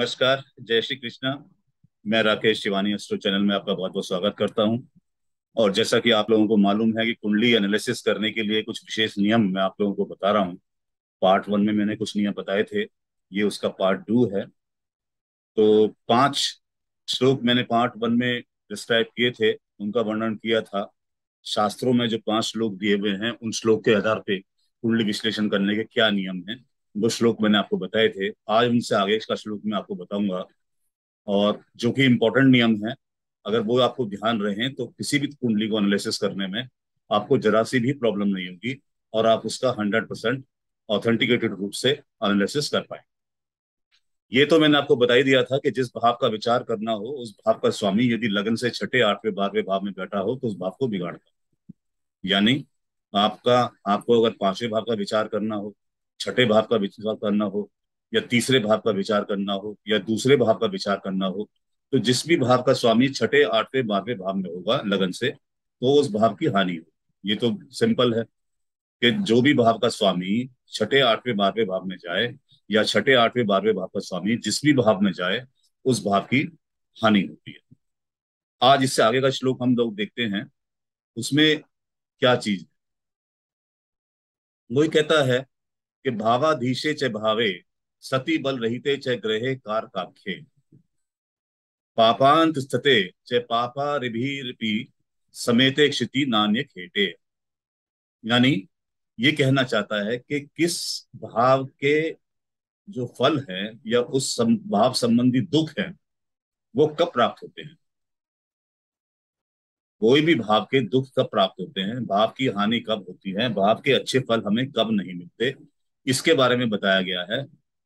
नमस्कार, जय श्री कृष्णा। मैं राकेश शिवानी एस्ट्रो चैनल में आपका बहुत बहुत स्वागत करता हूँ। और जैसा कि आप लोगों को मालूम है कि कुंडली एनालिसिस करने के लिए कुछ विशेष नियम मैं आप लोगों को बता रहा हूँ। पार्ट वन में मैंने कुछ नियम बताए थे, ये उसका पार्ट टू है। तो पाँच श्लोक मैंने पार्ट वन में डिस्क्राइब किए थे, उनका वर्णन किया था। शास्त्रों में जो पाँच श्लोक दिए हुए हैं, उन श्लोक के आधार पे कुंडली विश्लेषण करने के क्या नियम हैं वो श्लोक मैंने आपको बताए थे। आज उनसे आगे का श्लोक मैं आपको बताऊँगा। और जो कि इम्पोर्टेंट नियम है, अगर वो आपको ध्यान रहे तो किसी भी कुंडली को एनालिसिस करने में आपको जरा सी भी प्रॉब्लम नहीं होगी और आप उसका हंड्रेड परसेंट ऑथेंटिकेटेड रूप से एनालिसिस कर पाए ये तो मैंने आपको बता ही दिया था कि जिस भाव का विचार करना हो, उस भाव का स्वामी यदि लगन से छठे, आठवें, बारहवें भाव में बैठा हो तो उस भाव को बिगाड़ता यानी आपका, आपको अगर पाँचवें भाव का विचार करना हो छठे भाव का विचार करना हो, या तीसरे भाव का विचार करना हो, या दूसरे भाव का विचार करना हो तो जिस भी भाव का स्वामी छठे, आठवें, बारहवें भाव में होगा लगन से तो उस भाव की हानि हो। ये तो सिंपल है कि जो भी भाव का स्वामी छठे, आठवें, बारहवें भाव में जाए, या छठे, आठवें, बारहवें भाव का स्वामी जिस भी भाव में जाए, उस भाव की हानि होती है। आज इससे आगे का श्लोक हम लोग देखते हैं। उसमें क्या चीज़ वही कहता है कि भावाधीशे च भावे सती बल रहिते च ग्रहे कार काख्ये पापांत स्थिते च पापा रिभीरपी समेते क्षिति नान्य खेटे। यानी ये कहना चाहता है कि किस भाव के जो फल है या उस सम, भाव संबंधी दुख है वो कब प्राप्त होते हैं? कोई भी भाव के दुख कब प्राप्त होते हैं? भाव की हानि कब होती है? भाव के अच्छे फल हमें कब नहीं मिलते? इसके बारे में बताया गया है,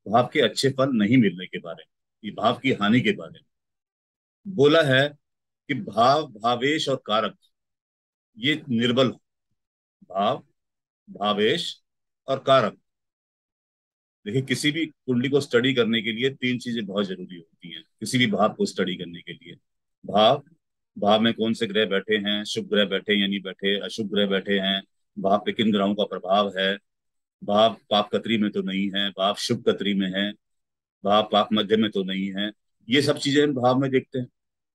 भाव के अच्छे फल नहीं मिलने के बारे में भाव की हानि के बारे में। बोला है कि भाव, भावेश और कारक, ये निर्बल भाव, भावेश और कारक। देखिए, किसी भी कुंडली को स्टडी करने के लिए तीन चीज़ें बहुत ज़रूरी होती हैं, किसी भी भाव को स्टडी करने के लिए। भाव भाव में कौन से ग्रह बैठे हैं? शुभ ग्रह बैठे या नहीं बैठे? अशुभ ग्रह बैठे हैं, भाव पे किन ग्रहों का प्रभाव है? भाव पाप कतरी में तो नहीं है भाव शुभ कतरी में है भाव पाप मध्य में तो नहीं है। ये सब चीज़ें हम भाव में देखते हैं।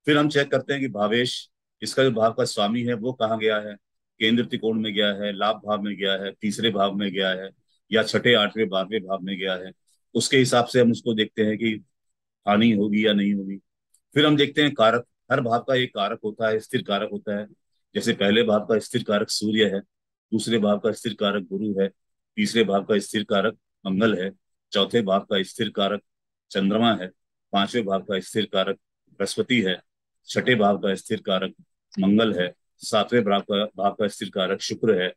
फिर हम चेक करते हैं कि भावेश, इसका जो भाव का स्वामी है, वो कहाँ गया है? केंद्र त्रिकोण में गया है, लाभ भाव में गया है, तीसरे भाव में गया है, या छठे, आठवें, बारहवें भाव में गया है? उसके हिसाब से हम उसको देखते हैं कि हानि होगी या नहीं होगी। फिर हम देखते हैं कारक। हर भाव का एक कारक होता है, स्थिर कारक होता है। जैसे पहले भाव का स्थिर कारक सूर्य है, दूसरे भाव का स्थिर कारक गुरु है। तीसरे भाव का स्थिर कारक मंगल है, चौथे भाव का स्थिर कारक चंद्रमा है, पाँचवें भाव का स्थिर कारक बृहस्पति है, छठे भाव का स्थिर कारक मंगल है, सातवें भाव का भाव का स्थिर कारक शुक्र है,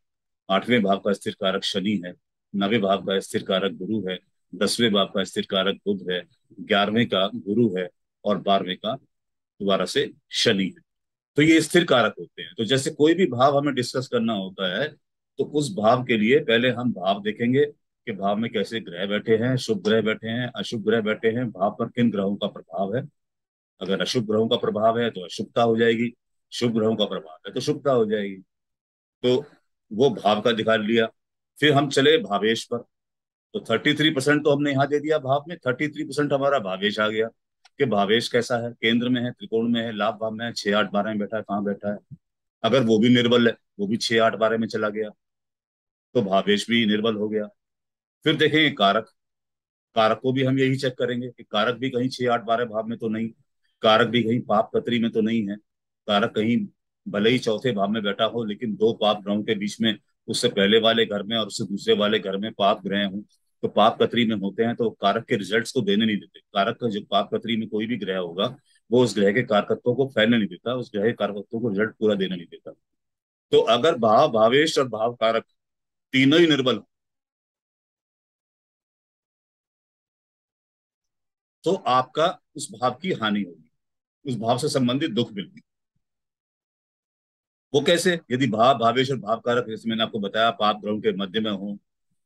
आठवें भाव का स्थिर कारक शनि है, नवे भाव का स्थिर कारक गुरु है, दसवें भाव का स्थिर कारक बुध है, ग्यारहवें का गुरु है और बारहवें का दोबारा से शनि है। तो ये स्थिर कारक होते हैं। तो जैसे कोई भी भाव हमें डिस्कस करना होता है तो उस भाव के लिए पहले हम भाव देखेंगे कि भाव में कैसे ग्रह बैठे हैं, शुभ ग्रह बैठे हैं, अशुभ ग्रह बैठे हैं, भाव पर किन ग्रहों का प्रभाव है? अगर अशुभ ग्रहों का प्रभाव है तो अशुभता हो जाएगी, शुभ ग्रहों का प्रभाव है तो शुभता हो जाएगी। तो वो भाव का दिखा लिया, फिर हम चले भावेश पर। तो थर्टी थ्री परसेंट तो हमने यहाँ दे दिया भाव में थर्टी थ्री परसेंट हमारा भावेश आ गया कि भावेश कैसा है? केंद्र में है, त्रिकोण में है लाभ भाव में है, छह आठ बारह में बैठा है, कहाँ बैठा है? अगर वो भी निर्बल है, वो भी छह आठ बारह में चला गया। तो भावेश भी निर्बल हो गया। फिर देखेंगे कारक। कारक को भी हम यही चेक करेंगे कि कारक भी कहीं छह, आठ, बारह भाव में तो नहीं, कारक भी कहीं पाप कतरी में तो नहीं है। कारक कहीं भले ही चौथे भाव में बैठा हो, लेकिन दो पाप ग्रहों के बीच में उससे पहले वाले घर में और उससे दूसरे वाले घर में पाप ग्रह हूँ तो पाप कतरी में होते हैं तो कारक के रिजल्ट्स को देने नहीं देते। कारक का जो पाप कतरी में कोई भी ग्रह होगा, वो उस ग्रह के कारकत्वों को फैलने नहीं देता, उस ग्रह के कारकत्वों को रिज़ल्ट पूरा देने नहीं देता। तो अगर भाव भावेश और भाव कारक तीनों ही निर्बल हो। तो आपका उस भाव की हानि होगी, उस भाव से संबंधित दुख मिलेगी वो कैसे? यदि भाव, भावेश और भाव कारक जैसे मैंने आपको बताया, पाप ग्रहों के मध्य में हो,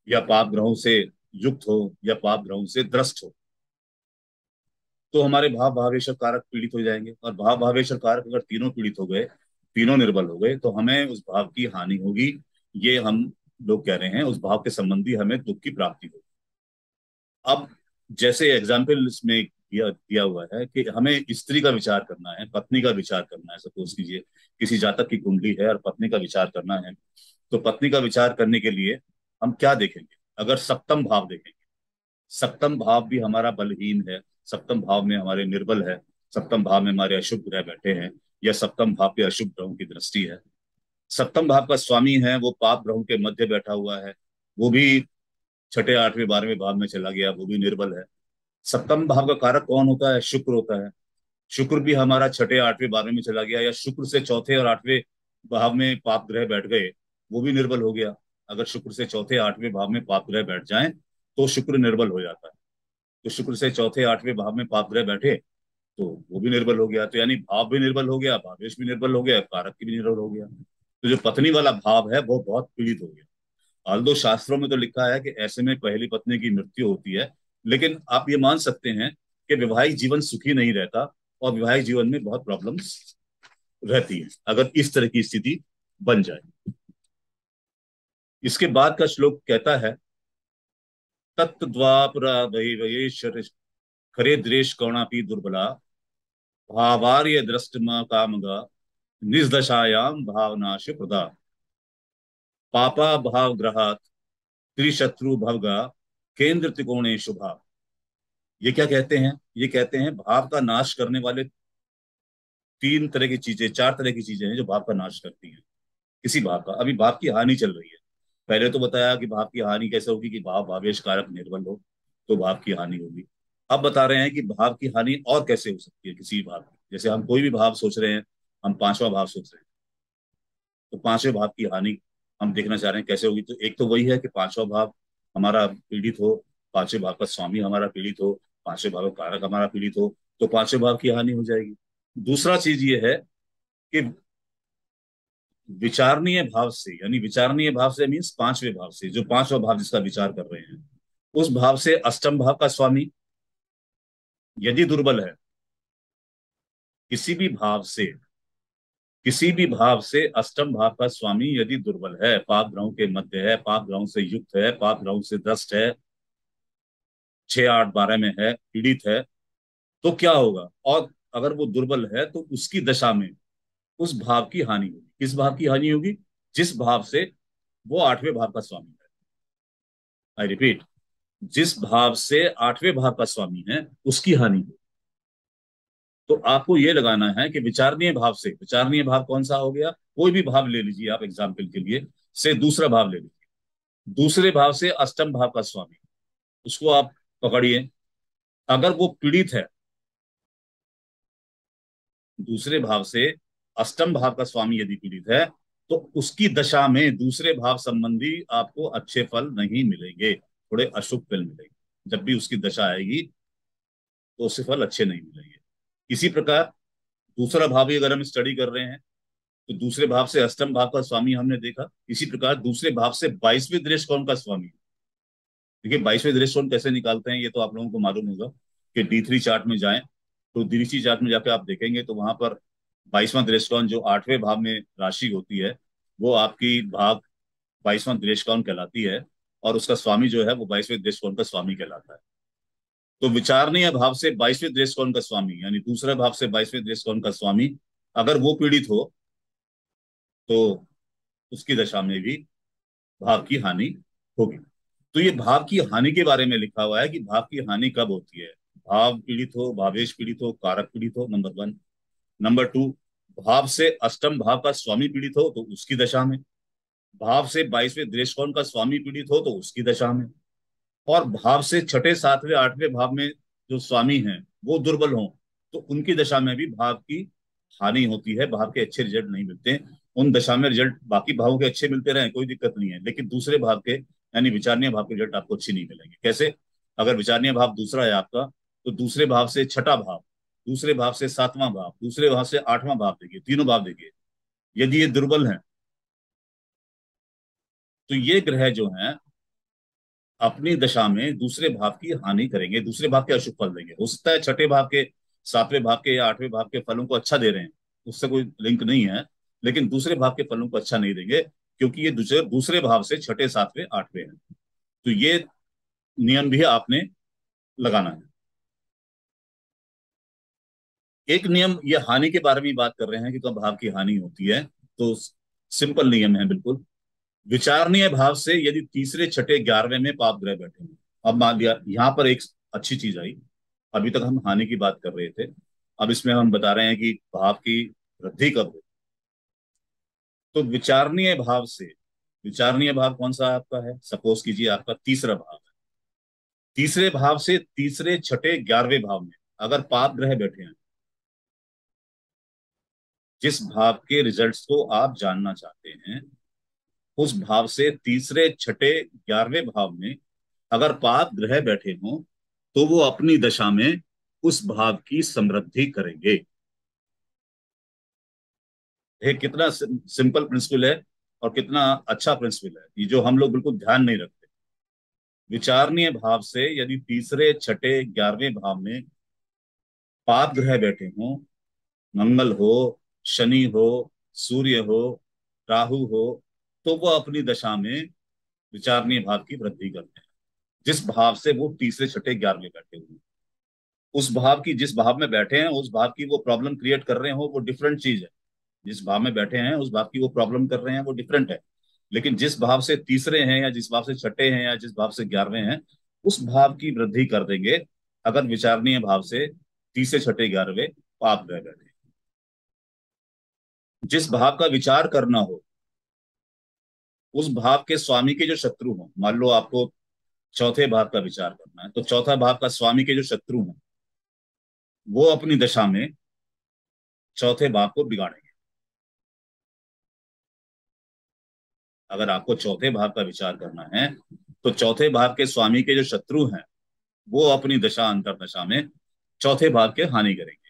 या पाप ग्रहों से युक्त हो, या पाप ग्रहों से द्रस्त हो तो हमारे भाव, भावेश कारक पीड़ित हो जाएँगे। और भाव, भावेश कारक अगर तीनों पीड़ित हो गए, तीनों निर्बल हो गए तो हमें उस भाव की हानि होगी। ये हम लोग कह रहे हैं, उस भाव के संबंधी हमें दुख की प्राप्ति होगी। अब जैसे एग्ज़ाम्पल इसमें दिया दिया हुआ है कि हमें स्त्री का विचार करना है, पत्नी का विचार करना है सपोज़ कीजिए, किसी जातक की कुंडली है और पत्नी का विचार करना है तो पत्नी का विचार करने के लिए हम क्या देखेंगे? अगर सप्तम भाव देखेंगे, सप्तम भाव भी हमारा बलहीन है, सप्तम भाव में हमारे निर्बल है, सप्तम भाव में हमारे अशुभ ग्रह बैठे हैं, या सप्तम भाव पे अशुभ ग्रहों की दृष्टि है सप्तम भाव का स्वामी है, वो पाप ग्रहों के मध्य बैठा हुआ है। वो भी छठे, आठवें, बारहवें भाव में चला गया, वो भी निर्बल है। सप्तम भाव का कारक कौन होता है? शुक्र होता है। शुक्र भी हमारा छठे, आठवें, बारहवें में चला गया, या शुक्र से चौथे और आठवें भाव में पाप ग्रह बैठ गए, वो भी निर्बल हो गया। अगर शुक्र से चौथे, आठवें भाव में पाप ग्रह बैठ जाए तो शुक्र निर्बल हो जाता है। तो शुक्र से चौथे, आठवें भाव में पाप ग्रह बैठे तो वो भी निर्बल हो गया। तो यानी भाव भी निर्बल हो गया, भावेश भी निर्बल हो गया, कारक भी निर्बल हो गया। तो जो पत्नी वाला भाव है, वो बहुत पीड़ित हो गया। आल्दो शास्त्रों में तो लिखा है कि ऐसे में पहली पत्नी की मृत्यु होती है, लेकिन आप ये मान सकते हैं कि वैवाहिक जीवन सुखी नहीं रहता और वैवाहिक जीवन में बहुत प्रॉब्लम्स रहती है, अगर इस तरह की स्थिति बन जाए। इसके बाद का श्लोक कहता है तत्द्वापराधैवयेश्वर खरे द्रेश कौणापी दुर्बला, भावार्य दृष्टम कामगा निजदशायाम भावनाश प्रदा। पापा भाव ग्रहात, त्रिशत्रु भवगा, केंद्र त्रिकोणे शुभा ये क्या कहते हैं? ये कहते हैं भाव का नाश करने वाले तीन तरह की चीज़ें, चार तरह की चीज़ें हैं जो भाव का नाश करती हैं। किसी भाव का। अभी भाव की हानि चल रही है। पहले तो बताया कि भाव की हानि कैसे होगी कि भाव भावेश कारक निर्बल हो तो भाव की हानि होगी। अब बता रहे हैं कि भाव की हानि और कैसे हो सकती है किसी भाव की? जैसे हम कोई भी भाव सोच रहे हैं हम पांचवा भाव सोच रहे हैं। तो पाँचवें भाव की हानि हम देखना चाह रहे हैं, कैसे होगी? तो एक तो वही है कि पांचवा भाव हमारा पीड़ित हो, पाँचवें भाव का स्वामी हमारा पीड़ित हो, पाँचवें भाव का कारक हमारा पीड़ित हो तो पाँचवें भाव की हानि हो जाएगी। दूसरा चीज़ ये है कि विचारणीय भाव से, यानी विचारणीय भाव से मीन्स पाँचवें भाव से, जो पांचवा भाव जिसका विचार कर रहे हैं, उस भाव से अष्टम भाव का स्वामी यदि दुर्बल है, किसी भी भाव से किसी भी भाव से अष्टम भाव का स्वामी यदि दुर्बल है, पाप ग्रहों के मध्य है, पाप ग्रहों से युक्त है, पाप ग्रहों से दस्त है, छह, आठ, बारह में है, पीड़ित है तो क्या होगा? और अगर वो दुर्बल है तो उसकी दशा में उस भाव की हानि होगी। किस भाव की हानि होगी? जिस भाव से वो आठवें भाव का स्वामी है। आई रिपीट जिस भाव से आठवें भाव का स्वामी है, उसकी हानि होगी। तो आपको ये लगाना है कि विचारणीय भाव से, विचारणीय भाव कौन सा हो गया? कोई भी भाव ले लीजिए आप एग्ज़ाम्पल के लिए, से दूसरा भाव ले लीजिए। दूसरे भाव से अष्टम भाव का स्वामी। उसको आप पकड़िए। अगर वो पीड़ित है, दूसरे भाव से अष्टम भाव का स्वामी यदि पीड़ित है तो उसकी दशा में दूसरे भाव संबंधी आपको अच्छे फल नहीं मिलेंगे। थोड़े अशुभ फल मिलेंगे। जब भी उसकी दशा आएगी तो उससे फल अच्छे नहीं मिलेंगे। इसी प्रकार दूसरा भाव भी अगर हम स्टडी कर रहे हैं तो दूसरे भाव से अष्टम भाव का स्वामी हमने देखा। इसी प्रकार दूसरे भाव से बाईसवें दृष्टिकोण का स्वामी। देखिए, बाईसवें दृष्टिकोण कैसे निकालते हैं, ये तो आप लोगों को मालूम होगा कि डी थ्री चार्ट में जाए तो डी चार्ट में जाकर आप देखेंगे तो वहाँ पर बाईसवां दृष्टिकोण जो आठवें भाव में राशि होती है, वो आपकी भाव बाईसवां दृष्टिकोण कहलाती है, और उसका स्वामी जो है वो बाईसवें दृष्टिकोण का स्वामी कहलाता है। तो विचारणीय भाव से बाईसवें दृष्टिकोण का स्वामी? यानी दूसरे भाव से बाईसवें दृष्टिकोण का स्वामी? अगर वो पीड़ित हो तो उसकी दशा में भी भाव की हानि होगी। तो ये भाव की हानि के बारे में लिखा हुआ है कि भाव की हानि कब होती है? भाव पीड़ित हो, भावेश पीड़ित हो, कारक पीड़ित हो, नंबर वन। नंबर टू, भाव से अष्टम भाव का स्वामी पीड़ित हो तो उसकी दशा में। भाव से बाईसवें दृष्टिकोण का स्वामी पीड़ित हो तो उसकी दशा में। और भाव से छठे, सातवें, आठवें भाव में जो स्वामी हैं, वो दुर्बल हों तो उनकी दशा में भी भाव की हानि होती है, भाव के अच्छे रिज़ल्ट नहीं मिलते उन दशा में रिज़ल्ट बाकी भावों के अच्छे मिलते रहे, कोई दिक्कत नहीं है। लेकिन दूसरे भाव के, यानी विचारणीय भाव के रिज़ल्ट आपको अच्छे नहीं मिलेंगे। कैसे? अगर विचारणीय भाव दूसरा है आपका तो दूसरे भाव से छठा भाव, दूसरे भाव से सातवां भाव, दूसरे भाव से आठवां भाव देखिए, तीनों भाव देखिए। यदि ये दुर्बल हैं तो ये ग्रह जो हैं अपनी दशा में दूसरे भाव की हानि करेंगे, दूसरे भाव के अशुभ फल देंगे। हो सकता है छठे भाव के, सातवें भाव के या आठवें भाव के फलों को अच्छा दे रहे हैं, उससे कोई लिंक नहीं है, लेकिन दूसरे भाव के फलों को अच्छा नहीं देंगे, क्योंकि ये दूसरे दूसरे भाव से छठे, सातवें, आठवें हैं। तो ये नियम भी आपने लगाना है। एक नियम, ये हानि के बारे में बात कर रहे हैं कि कब भाव की हानि होती है तो सिंपल नियम है, बिल्कुल। विचारणीय भाव से यदि तीसरे छठे ग्यारहवें में पाप ग्रह बैठे हैं। अब मान लिया, यहाँ पर एक अच्छी चीज़ आई। अभी तक हम हानि की बात कर रहे थे। अब इसमें हम बता रहे हैं कि भाव की वृद्धि कब हो तो विचारणीय भाव से, विचारणीय भाव कौन सा आपका है? सपोज़ कीजिए आपका तीसरा भाव है। तीसरे भाव से तीसरे छठे ग्यारहवें भाव में अगर पाप ग्रह बैठे हैं, जिस भाव के रिजल्ट्स को आप जानना चाहते हैं उस भाव से तीसरे छठे ग्यारहवें भाव में अगर पाप ग्रह बैठे हों तो वो अपनी दशा में उस भाव की समृद्धि करेंगे। ये कितना सिंपल प्रिंसिपल है और कितना अच्छा प्रिंसिपल है, ये जो हम लोग बिल्कुल ध्यान नहीं रखते। विचारणीय भाव से यदि तीसरे छठे ग्यारहवें भाव में पाप ग्रह बैठे हों, मंगल हो, शनि हो, सूर्य हो, राहु हो तो वो अपनी दशा में विचारणीय भाव की वृद्धि करते हैं। जिस भाव से वो तीसरे छठे ग्यारहवें बैठे हुए उस भाव की, जिस भाव में बैठे हैं, उस भाव की वो प्रॉब्लम क्रिएट कर रहे हो, वो डिफरेंट चीज़ है। जिस भाव में बैठे हैं, उस भाव की वो प्रॉब्लम कर रहे हैं, वो डिफरेंट है। लेकिन जिस भाव से तीसरे हैं या जिस भाव से छठे हैं या जिस भाव से ग्यारहवें हैं, उस भाव की वृद्धि कर देंगे, अगर विचारणीय भाव से तीसरे छठे ग्यारहवें पाप ग्रह बैठे जिस भाव का विचार करना हो उस भाव के स्वामी के जो शत्रु हों, मान लो आपको चौथे भाव का विचार करना है तो चौथा भाव का स्वामी के जो शत्रु हैं, वो अपनी दशा में चौथे भाव को बिगाड़ेंगे। अगर आपको चौथे भाव का विचार करना है तो चौथे भाव के स्वामी के जो शत्रु हैं, वो अपनी दशा अंतर दशा में चौथे भाव के हानि करेंगे।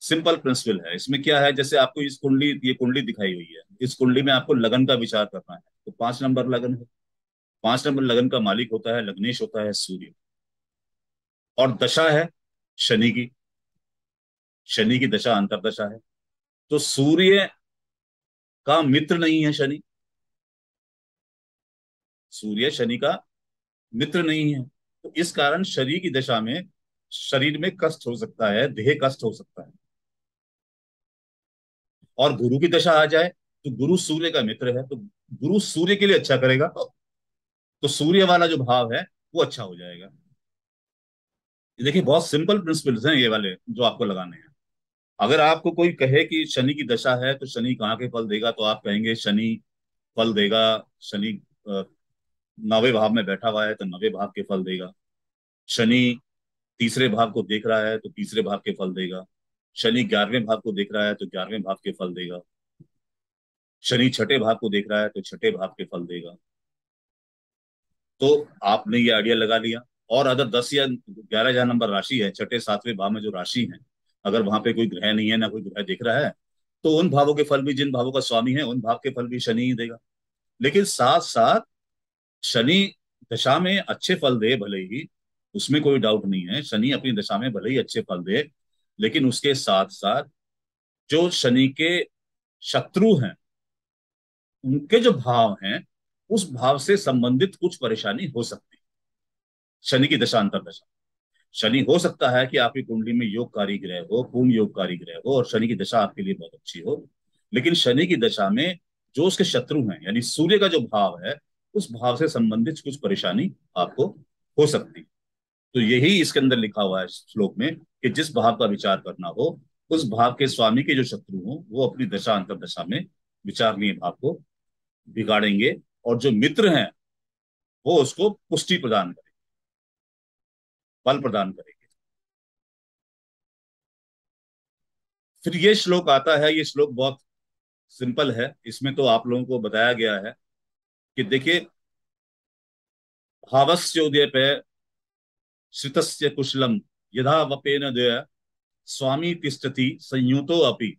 सिंपल प्रिंसिपल है। इसमें क्या है, जैसे आपको इस कुंडली, ये कुंडली दिखाई हुई है। इस कुंडली में आपको लगन का विचार करना है। तो पाँच नंबर लगन है। पाँच नंबर लगन का मालिक होता है, लग्नेश होता है, सूर्य। और दशा है शनि की। शनि की दशा अंतरदशा है। तो सूर्य का मित्र नहीं है शनि। सूर्य शनि का मित्र नहीं है। तो इस कारण शरीर की दशा में शरीर में कष्ट हो सकता है, देह कष्ट हो सकता है। और गुरु की दशा आ जाए तो गुरु सूर्य का मित्र है तो गुरु सूर्य के लिए अच्छा करेगा तो सूर्य वाला जो भाव है, वो अच्छा हो जाएगा। देखिए, बहुत सिंपल प्रिंसिपल्स हैं ये वाले जो आपको लगाने हैं। अगर आपको कोई कहे कि शनि की दशा है तो शनि कहाँ के फल देगा तो आप कहेंगे, शनि फल देगा, शनि नवे भाव में बैठा हुआ है तो नवे भाव के फल देगा। शनि तीसरे भाव को देख रहा है तो तीसरे भाव के फल देगा। शनि ग्यारहवें भाव को देख रहा है तो ग्यारहवें भाव के फल देगा। शनि छठे भाव को देख रहा है तो छठे भाव के फल देगा। तो आपने ये आइडिया लगा लिया। और अगर दस या ग्यारह हज़ार नंबर राशि है, छठे सातवें भाव में जो राशि है, अगर वहाँ पे कोई ग्रह नहीं है, ना कोई ग्रह दिख रहा है तो उन भावों के फल भी, जिन भावों का स्वामी है, उन भाव के फल भी शनि ही देगा। लेकिन साथ साथ शनि दशा में अच्छे फल दे, भले ही, उसमें कोई डाउट नहीं है, शनि अपनी दशा में भले ही अच्छे फल दे लेकिन उसके साथ साथ जो शनि के शत्रु हैं, उनके जो भाव हैं, उस भाव से संबंधित कुछ परेशानी हो सकती है। शनि की दशा अंतर दशा शनि हो सकता है कि आपकी कुंडली में योगकारी ग्रह हो, पूर्ण योगकारी ग्रह हो और शनि की दशा आपके लिए बहुत अच्छी हो, लेकिन शनि की दशा में जो उसके शत्रु हैं, यानी सूर्य का जो भाव है, उस भाव से संबंधित कुछ परेशानी आपको हो सकती तो यही इसके अंदर लिखा हुआ है श्लोक में कि जिस भाव का विचार करना हो, उस भाव के स्वामी के जो शत्रु हो, वो अपनी दशा, अंतर दशा में विचारणीय भाव को बिगाड़ेंगे और जो मित्र हैं, वो उसको पुष्टि प्रदान करेंगे बल प्रदान करेंगे। फिर ये श्लोक आता है, ये श्लोक बहुत सिंपल है। इसमें तो आप लोगों को बताया गया है कि देखिए, भावस्योदय पे श्रित कुशलम यदा वपेन स्वामी तिष्ठति, संयुतो अपि।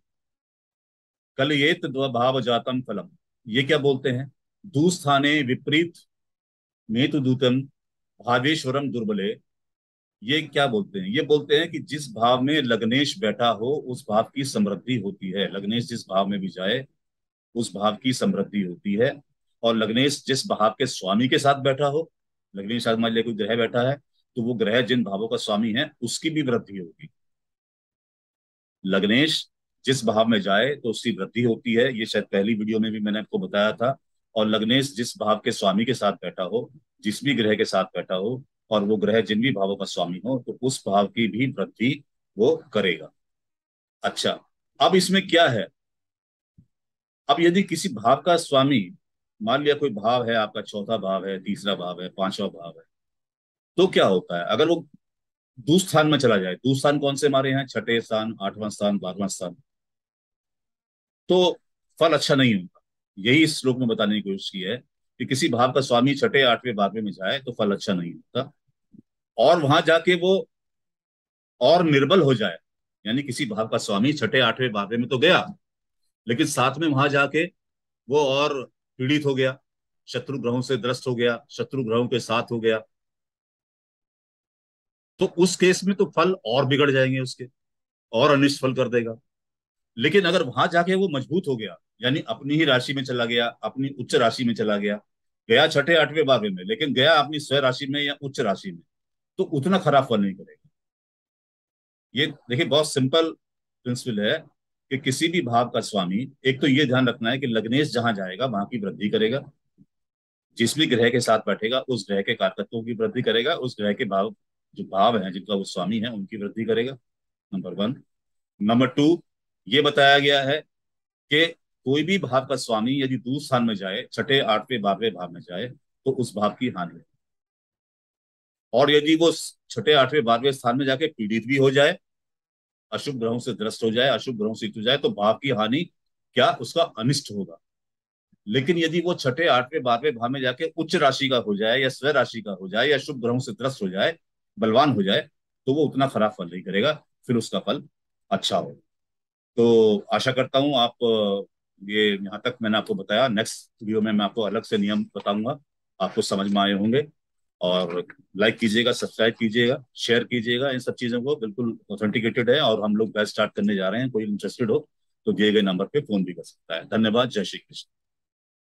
कल ये भाव जातम फलम। ये क्या बोलते हैं? दूस्थाने विपरीत मेतु दूतम भावेश्वरम दुर्बले। ये क्या बोलते हैं? ये बोलते हैं कि जिस भाव में लग्नेश बैठा हो, उस भाव की समृद्धि होती है। लग्नेश जिस भाव में भी जाए, उस भाव की समृद्धि होती है। और लग्नेश जिस भाव के स्वामी के साथ बैठा हो, लग्नेश मान लिया कोई ग्रह बैठा है तो वो ग्रह जिन भावों का स्वामी है, उसकी भी वृद्धि होगी। लग्नेश जिस भाव में जाए तो उसकी वृद्धि होती है। ये शायद पहली वीडियो में भी मैंने आपको बताया था। और लग्नेश जिस भाव के स्वामी के साथ बैठा हो, जिस भी ग्रह के साथ बैठा हो, और वो ग्रह जिन भी भावों का स्वामी हो तो उस भाव की भी वृद्धि वो करेगा। अच्छा अब इसमें क्या है? अब यदि किसी भाव का स्वामी, मान लिया कोई भाव है, आपका चौथा भाव है, तीसरा भाव है, पांचवा भाव है तो क्या होता है? अगर वो दूस्थान में चला जाए दूस्थान कौन से हमारे यहाँ? छठे स्थान, आठवां स्थान, बारहवां स्थान। तो फल अच्छा नहीं होगा यही इस श्लोक में बताने की कोशिश की है कि किसी भाव का स्वामी छठे, आठवें, बारहवें में जाए तो फल अच्छा नहीं होता। और वहाँ जाके वो और निर्बल हो जाए, यानी किसी भाव का स्वामी छठे, आठवें, बारहवें में तो गया, लेकिन साथ में वहाँ जाके वो और पीड़ित हो गया, शत्रु ग्रहों से ग्रस्त हो गया, शत्रु ग्रहों के साथ हो गया तो उस केस में तो फल और बिगड़ जाएँगे उसके, और अनिष्ट फल कर देगा। लेकिन अगर वहाँ जाके वो मज़बूत हो गया, यानी अपनी ही राशि में चला गया, अपनी उच्च राशि में चला गया गया छठे आठवें बारहवें में, लेकिन गया अपनी स्व राशि में या उच्च राशि में तो उतना खराब फल नहीं करेगा। ये देखिए, बहुत सिंपल प्रिंसिपल है कि किसी भी भाव का स्वामी, एक तो ये ध्यान रखना है कि लग्नेश जहाँ जाएगा, वहाँ की वृद्धि करेगा। जिस भी ग्रह के साथ बैठेगा, उस ग्रह के कारकत्वों की वृद्धि करेगा, उस ग्रह के भाव जो भाव है, जिनका वो स्वामी है, उनकी वृद्धि करेगा नंबर वन नंबर टू ये बताया गया है कि कोई भी भाव का स्वामी यदि दूसरे स्थान में जाए, छठे, आठवें, बारहवें भाव में जाए तो उस भाव की हानि है। और यदि वो छठे, आठवें, बारहवें स्थान में जाके पीड़ित भी हो जाए, अशुभ ग्रहों से ग्रस्त हो जाए, अशुभ ग्रहों से हो जाए तो भाव की हानि क्या उसका अनिष्ट होगा? लेकिन यदि वो छठे, आठवें, बारहवें भाव में जाके उच्च राशि का हो जाए या स्व राशि का हो जाए या शुभ ग्रहों से ग्रस्त हो जाए बलवान हो जाए तो वो उतना खराब फल नहीं करेगा, फिर उसका फल अच्छा हो। तो आशा करता हूँ आप ये यहाँ तक मैंने आपको बताया। नेक्स्ट वीडियो में मैं आपको अलग से नियम बताऊँगा। आपको समझ में आए होंगे। और लाइक कीजिएगा सब्सक्राइब कीजिएगा शेयर कीजिएगा। इन सब चीज़ों को बिल्कुल ऑथेंटिकेटेड है और हम लोग बैच स्टार्ट करने जा रहे हैं। कोई इंटरेस्टेड हो तो दिए गए नंबर पे फ़ोन भी कर सकता है। धन्यवाद। जय श्री कृष्ण।